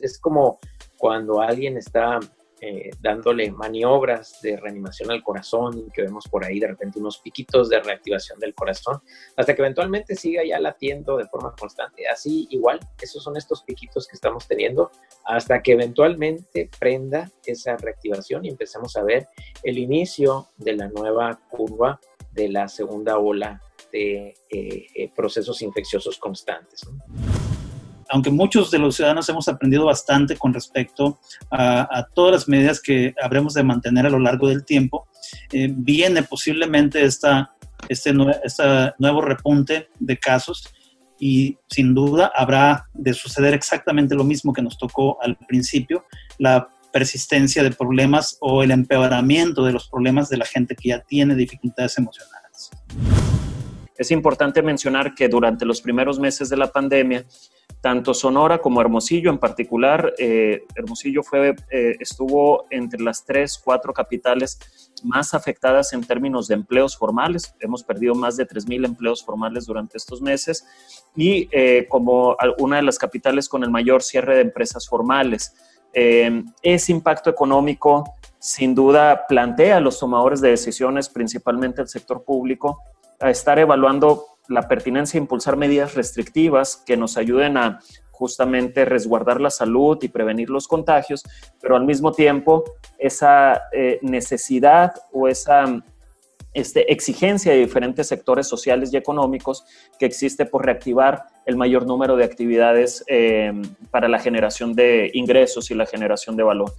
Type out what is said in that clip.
Es como cuando alguien está eh, dándole maniobras de reanimación al corazón, que vemos por ahí de repente unos piquitos de reactivación del corazón, hasta que eventualmente siga ya latiendo de forma constante. Así igual, esos son estos piquitos que estamos teniendo, hasta que eventualmente prenda esa reactivación y empecemos a ver el inicio de la nueva curva de la segunda ola de eh, eh, procesos infecciosos constantes aunque muchos de los ciudadanos hemos aprendido bastante con respecto a, todas las medidas que habremos de mantener a lo largo del tiempo, eh, viene posiblemente esta, este, nuevo repunte de casos y sin duda habrá de suceder exactamente lo mismo que nos tocó al principio, la persistencia de problemas o el empeoramiento de los problemas de la gente que ya tiene dificultades emocionales. Es importante mencionar que durante los primeros meses de la pandemia, tanto Sonora como Hermosillo en particular. Eh, Hermosillo fue, eh, estuvo entre las tres, cuatro capitales más afectadas en términos de empleos formales. Hemos perdido más de 3.000 empleos formales durante estos meses y eh, como una de las capitales con el mayor cierre de empresas formales. ese impacto económico sin duda plantea a los tomadores de decisiones, principalmente el sector público, a estar evaluando la pertinencia de impulsar medidas restrictivas que nos ayuden a justamente resguardar la salud y prevenir los contagios, pero al mismo tiempo esa eh, necesidad o esa este, exigencia de diferentes sectores sociales y económicos que existe por reactivar el mayor número de actividades eh, para la generación de ingresos y la generación de valor.